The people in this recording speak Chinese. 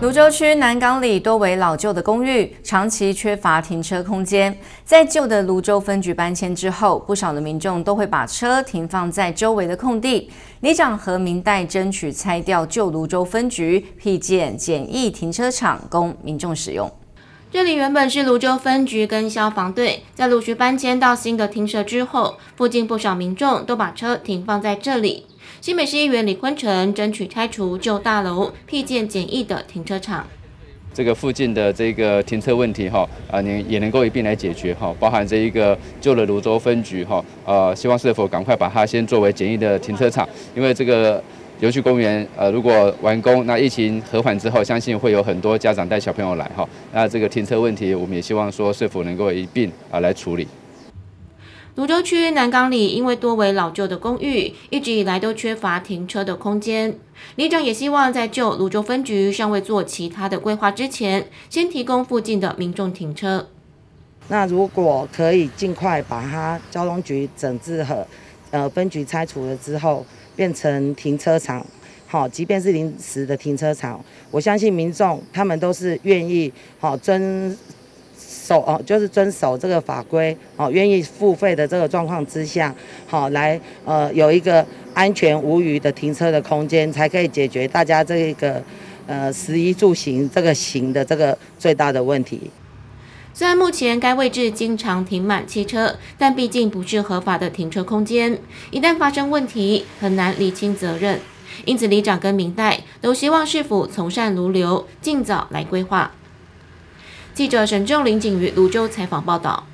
泸州区南港里多为老旧的公寓，长期缺乏停车空间。在旧的泸州分局搬迁之后，不少的民众都会把车停放在周围的空地。里长和明代争取拆掉旧泸州分局，辟建简易停车场供民众使用。这里原本是泸州分局跟消防队，在陆续搬迁到新的停舍之后，附近不少民众都把车停放在这里。新北市议员李坤城争取拆除旧大楼，辟建简易的停车场。这个附近的这个停车问题哈，啊，你也能够一并来解决哈，包含这一个旧的泸州分局哈，呃，希望是否赶快把它先作为简易的停车场，因为这个游戏公园呃，如果完工，那疫情和缓之后，相信会有很多家长带小朋友来哈，那这个停车问题，我们也希望说是否能够一并啊来处理。泸州区南港里因为多为老旧的公寓，一直以来都缺乏停车的空间。里长也希望在旧泸州分局尚未做其他的规划之前，先提供附近的民众停车。那如果可以尽快把它交通局整治和呃分局拆除了之后，变成停车场，好，即便是临时的停车场，我相信民众他们都是愿意好遵。守哦，就是遵守这个法规哦，愿意付费的这个状况之下，好来呃有一个安全无虞的停车的空间，才可以解决大家这个呃食衣住行这个行的这个最大的问题。虽然目前该位置经常停满汽车，但毕竟不是合法的停车空间，一旦发生问题，很难厘清责任。因此，里长跟明代都希望市府从善如流，尽早来规划。记者沈正林景于泸州采访报道。